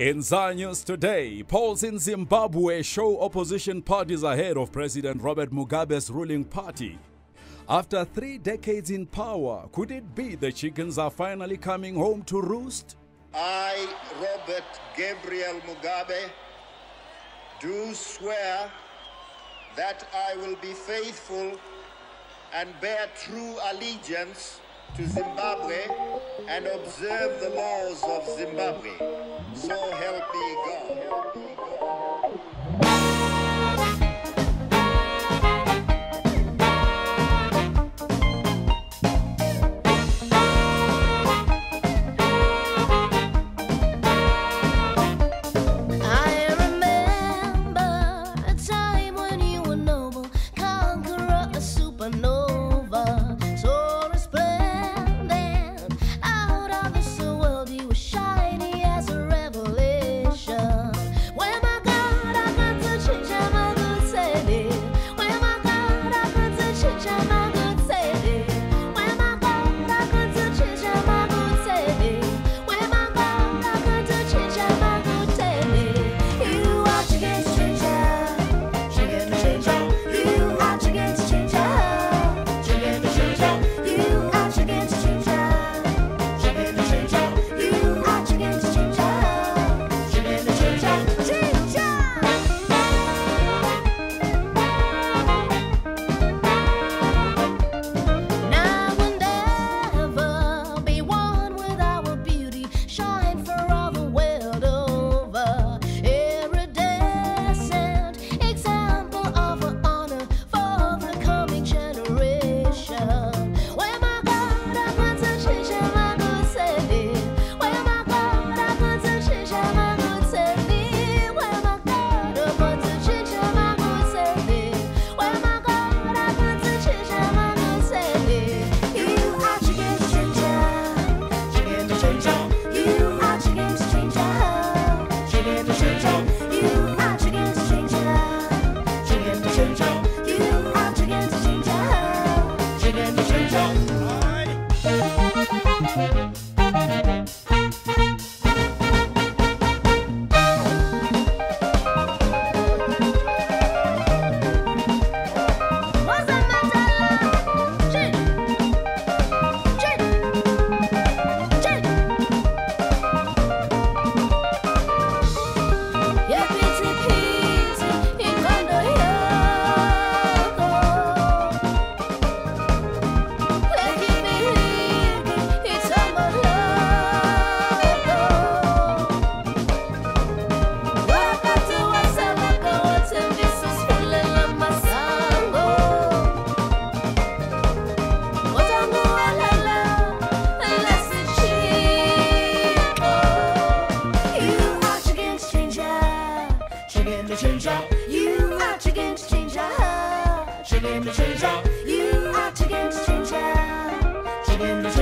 In ZANEWS today, polls in Zimbabwe show opposition parties ahead of President Robert Mugabe's ruling party. After three decades in power, could it be the chickens are finally coming home to roost? I, Robert Gabriel Mugabe, do swear that I will be faithful and bear true allegiance to Zimbabwe and observe the laws of Zimbabwe. So help change her. To change her. You are chicken to change her. To change her.